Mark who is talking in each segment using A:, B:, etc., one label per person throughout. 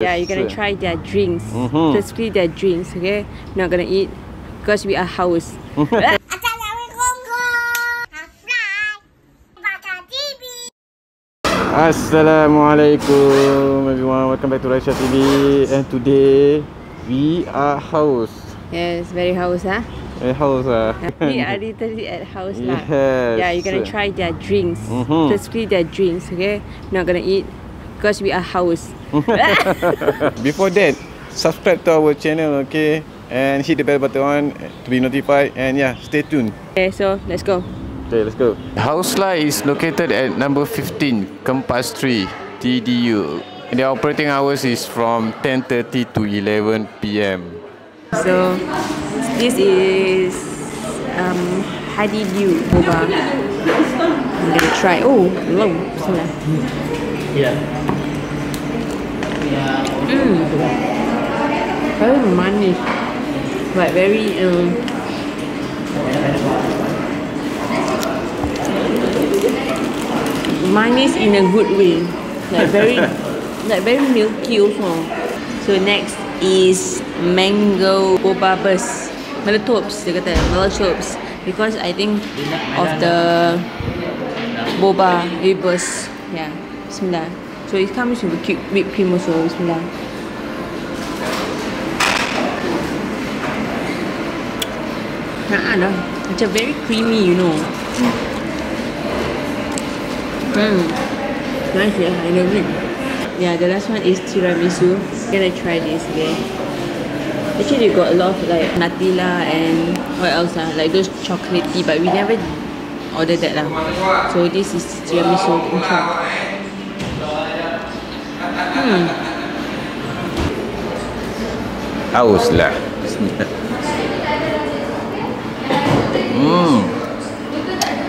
A: Yeah, you're gonna try their drinks,
B: Mhm.
A: specifically their drinks. Okay, not gonna eat because we are house.
C: Assalamualaikum TV
B: Assalamualaikum everyone. Welcome back to Raisha TV. And today we are house.
A: yes, very house, huh?
B: Eh house ah.
A: we are literally at house lah.
B: Yes.
A: Yeah, you're gonna try their drinks,
B: Mhm.
A: specifically their drinks. Okay, not gonna eat because we are house.
B: Before that, subscribe to our channel, okay? And hit the bell button on to be notified. And yeah, stay tuned.
A: Okay, so let's go.
B: Okay, let's go. Haus Lah is located at number 15, Kempas 3, TDU. And the operating hours is from 10.30 to 11 p.m.
A: So this is um honeydew boba. I'm gonna try. Oh, low. Bismillah. Mm. Very manis, but very um. Manis in a good way, like very, like very milky also. So next is mango boba burst, melatops dia kata, melatops because I think of the boba it burst. Yeah, Bismillah. So it comes with whipped whipped cream also. Bismillah. Nah, dah. Macam very creamy, you know. Hmm. Nice, yeah. I love it. Yeah, the last one is tiramisu. Gonna try this, okay? Actually, they got a lot of like Nutella and what else ah? Like those chocolatey, but we never ordered that lah. So this is tiramisu. Try. Hmm.
B: Haus lah. Hmm.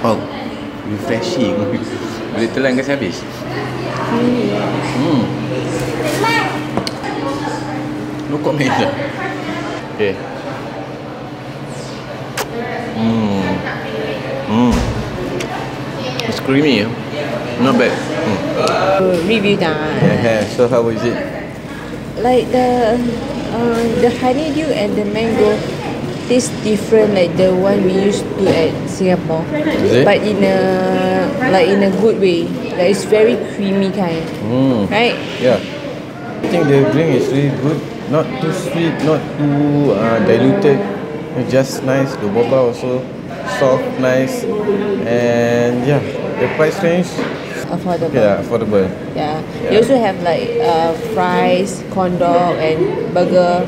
B: Oh, refreshing. Boleh telan kasi habis? Hmm. No comment lah. Okay. Hmm. Hmm. It's creamy. ah. Not bad.
A: Uh, review dah.
B: Yeah, so how is it?
A: like the uh, the honeydew and the mango taste different like the one we used to at Singapore
B: Is it?
A: but in a like in a good way like it's very creamy kind
B: Hmm.
A: right
B: Yeah. I think the drink is really good. Not too sweet, not too uh, diluted. Just nice. The boba also soft, nice, and yeah, the price range
A: affordable
B: Yeah, affordable.
A: yeah.
B: Yeah.
A: they also have like uh, fries corn dog and burger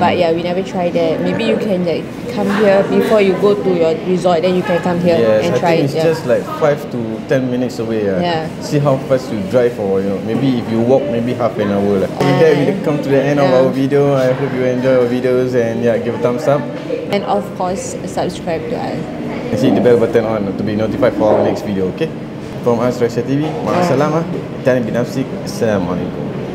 A: but yeah we never tried that maybe you can like come here before you go to your resort then you can come here
B: Yes,
A: and
B: I
A: try
B: think
A: it
B: it's
A: yeah.
B: just like five to ten minutes away. Uh.
A: Yeah.
B: See how fast you drive, or you know, maybe if you walk, maybe half an hour. Like. With that, we come to the end of our video. I hope you enjoy our videos and yeah, give a thumbs up.
A: and of course subscribe to us
B: And hit the bell button on to be notified for our next video, okay? from us Russia TV. Ah. Assalamualaikum. Tanya binafsik. Assalamualaikum.